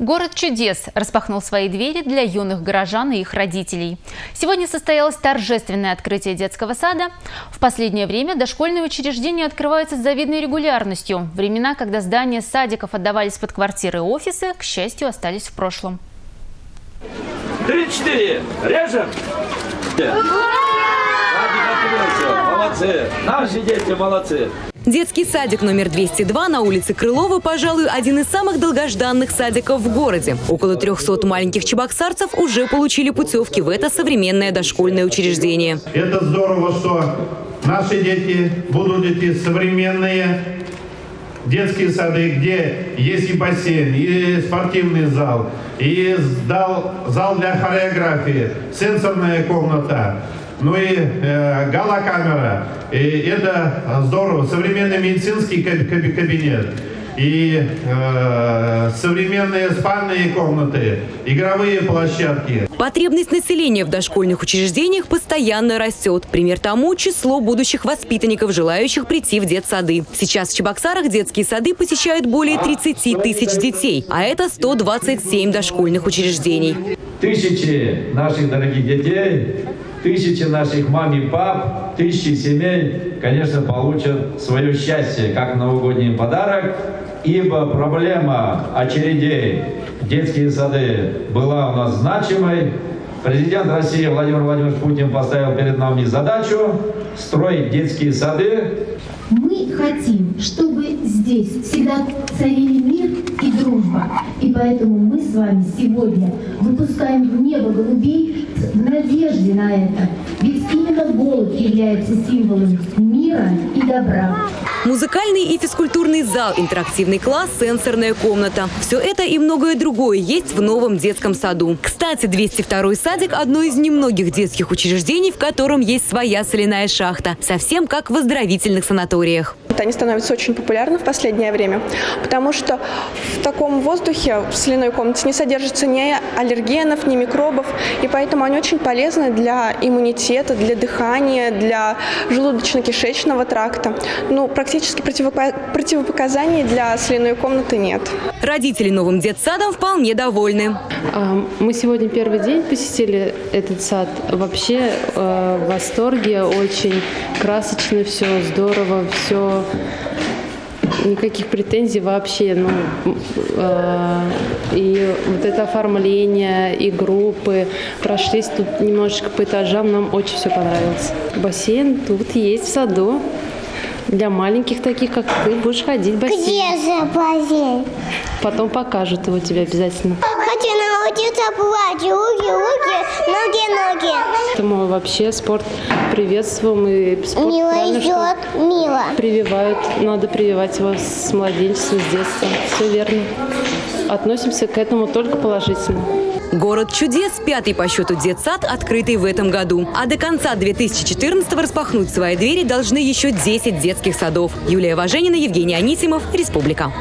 Город чудес распахнул свои двери для юных горожан и их родителей. Сегодня состоялось торжественное открытие детского сада. В последнее время дошкольные учреждения открываются с завидной регулярностью. Времена, когда здания садиков отдавались под квартиры и офисы, к счастью, остались в прошлом. Три-четыре. Режем. Молодцы. Наши дети молодцы. Детский садик номер 202 на улице Крылова, пожалуй, один из самых долгожданных садиков в городе. Около 300 маленьких чебоксарцев уже получили путевки в это современное дошкольное учреждение. Это здорово, что наши дети будут эти современные детские сады, где есть и бассейн, и спортивный зал, и зал для хореографии, сенсорная комната, ну и э, галокамера. И это здорово. Современный медицинский кабинет и э, современные спальные комнаты, игровые площадки. Потребность населения в дошкольных учреждениях постоянно растет. Пример тому – число будущих воспитанников, желающих прийти в детсады. Сейчас в Чебоксарах детские сады посещают более 30 тысяч детей, а это 127 дошкольных учреждений. Тысячи наших дорогих детей тысячи наших мам и пап, тысячи семей, конечно, получат свое счастье как новогодний подарок, ибо проблема очередей в детские сады была у нас значимой. Президент России Владимир Владимирович Путин поставил перед нами задачу строить детские сады. Мы хотим, чтобы здесь всегда царили мир и дружба. И поэтому мы с вами сегодня выпускаем в небо голубей надежде на это. Ведь именно голубь является символом мира и добра. Музыкальный и физкультурный зал, интерактивный класс, сенсорная комната. Все это и многое другое есть в новом детском саду. Кстати, 202 садик – одно из немногих детских учреждений, в котором есть своя соляная шахта. Совсем как в оздоровительных санаториях. Они становятся очень популярны в последнее время, потому что в таком воздухе, в соляной комнате, не содержится ни аллергенов, ни микробов, и поэтому они очень полезны для иммунитета, для дыхания, для желудочно-кишечного тракта. Ну, практически противопоказаний для соляной комнаты нет. Родители новым детсадом вполне довольны. А, мы сегодня первый день посетили этот сад. Вообще э, в восторге, очень красочно все, здорово, все никаких претензий вообще. Ну, э, и вот это оформление, и группы. Прошлись тут немножечко по этажам, нам очень все понравилось. Бассейн тут есть в саду. Для маленьких таких, как ты, будешь ходить в бассейн. Где же бассейн? Потом покажут его тебе обязательно. Хочу научиться плавать. Руки, руки, ноги, ноги. Поэтому вообще спорт приветствуем. И спорт Мила идет, Мила. Прививают. Надо прививать его с младенчества, с детства. Все верно. Относимся к этому только положительно. Город чудес – пятый по счету детсад, открытый в этом году. А до конца 2014 распахнуть свои двери должны еще 10 детских садов. Юлия Важенина, Евгений Анисимов, Республика.